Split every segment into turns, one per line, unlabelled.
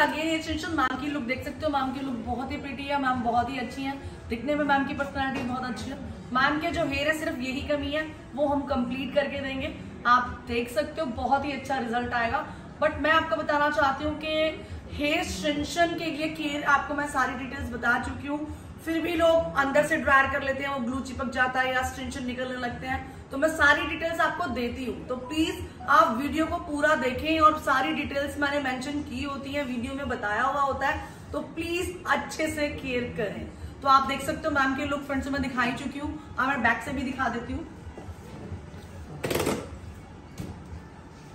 Again extension ma'am की look देख सकते हो मैम की लुक बहुत ही प्रिटी है मैम बहुत ही अच्छी है। दिखने में मैम की पर्सनैलिटी बहुत अच्छी है। मैम के जो हेयर है, सिर्फ़ यही कमी है, वो हम कंप्लीट करके देंगे। आप देख सकते हो, बहुत ही अच्छा रिज़ल्ट आएगा। बट मैं आपको बताना चाहती हूँ कि हेयर एक्सटेंशन के लिए केयर आपको मैं सारी डिटेल्स बता चुकी हूँ। फिर भी लोग अंदर से ड्रायर कर लेते हैं, वो ग्लू चिपक जाता है या एक्सटेंशन निकलने लगते हैं। तो मैं सारी डिटेल्स आपको देती हूँ। तो प्लीज़ आप वीडियो को पूरा देखें और सारी डिटेल्स मैंने मेंशन की होती है वीडियो में बताया हुआ होता है। तो प्लीज़ अच्छे से केयर करें। तो आप देख सकते हो मैम के लुक फ्रंट से मैं दिखाई चुकी हूँ। अब मैं बैक से भी दिखा देती हूँ।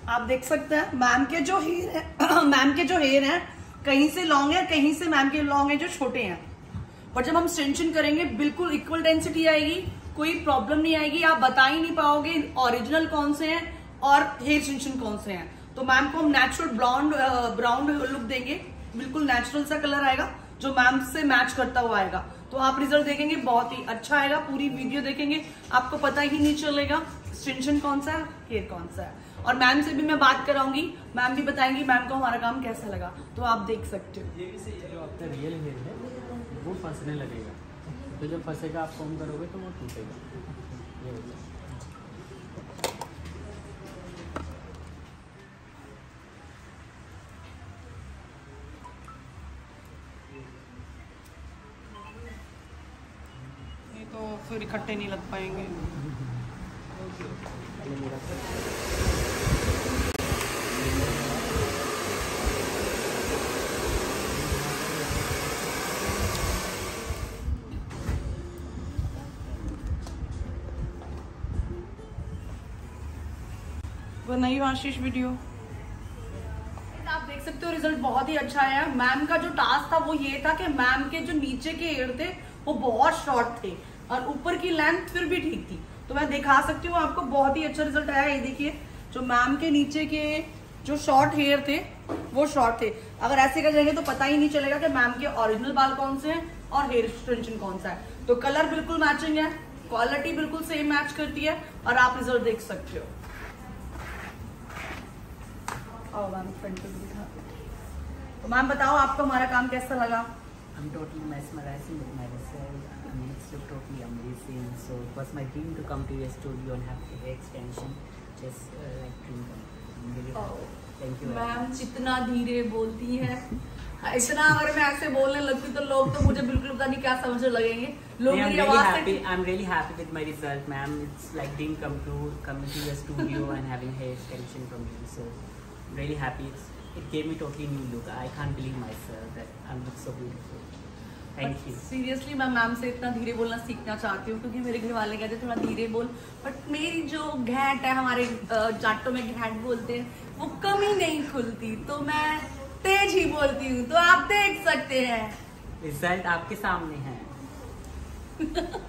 आप देख सकते हैं मैम के जो हेयर है मैम के जो हेयर है, कहीं से लॉन्ग है, कहीं से मैम के लॉन्ग है, जो छोटे हैं। बट जब हम स्टेंशन करेंगे, बिल्कुल इक्वल डेंसिटी आएगी, कोई प्रॉब्लम नहीं आएगी, आप बता ही नहीं पाओगे ओरिजिनल कौन से हैं और हेयर स्टेंशन कौन से हैं। तो मैम को हम नेचुरल ब्राउन ब्राउन लुक देंगे, बिल्कुल नेचुरल सा कलर आएगा, जो मैम से मैच करता हुआ आएगा। तो आप रिज़ल्ट देखेंगे, बहुत ही अच्छा आएगा, पूरी वीडियो देखेंगे, आपको पता ही नहीं चलेगा एक्सटेंशन कौन सा है हेयर कौन सा है। और मैम से भी मैं बात कराऊँगी। मैम भी बताएँगी मैम को हमारा काम कैसा लगा। तो आप देख सकते हो।
ये भी सही जो आपका रियल हेयर है वो फंसने लगेगा। तो जब फंसेगा आप कॉम करोगे तो वो टूटेगा। ये
तो फिर इकट्ठे नहीं लग पाएँगे। बनाई आशीष वीडियो। आप देख सकते हो रिज़ल्ट बहुत ही अच्छा आया। मैम का जो टास्क था, वो ये था कि मैम के जो नीचे के एयर थे, वो बहुत शॉर्ट थे और ऊपर की लेंथ फिर भी ठीक थी। तो मैं दिखा सकती हूँ आपको, बहुत ही अच्छा रिज़ल्ट आया। ये देखिए, जो मैम के नीचे के जो शॉर्ट हेयर थे, वो शॉर्ट थे। अगर ऐसे कर जाएँगे तो पता ही नहीं चलेगा कि मैम के ओरिजिनल बाल कौन से हैं और हेयर एक्सटेंशन कौन सा है। तो कलर बिल्कुल मैचिंग है क्वालिटी बिल्कुल सेम मैच करती है और आप रिज़ल्ट देख सकते हो। और मैम फ्रंट पे दिखा तो मैम बताओ आपको हमारा काम कैसा लगा
I'm totally mesmerizing with my result. I mean, it's look totally amazing. So it was my dream to come to your studio and have the hair extension. Just uh, like dream come. really happy. Thank you. very
ma'am
much.
जितना धीरे बोलती है इतना अगर मैं ऐसे बोलने लगती तो लोग तो मुझे बिल्कुल पता नहीं क्या समझने लगेंगे लोग मेरी आवाज़ से
I'm really happy with my result, ma'am. It's like dream come true coming to your studio and having hair extension from you. So I'm really happy. It's, it gave me totally new look. I can't believe myself that I look so beautiful. Thank you.
Seriously मैं ma'am से इतना धीरे बोलना सीखना चाहती हूँ क्योंकि मेरे घर वाले कहते थोड़ा धीरे बोल बट मेरी जो घैंट है हमारे जाटों में घैंट बोलते हैं वो कमी नहीं खुलती तो मैं तेज ही बोलती हूँ तो आप देख सकते हैं
रिज़ल्ट आपके सामने है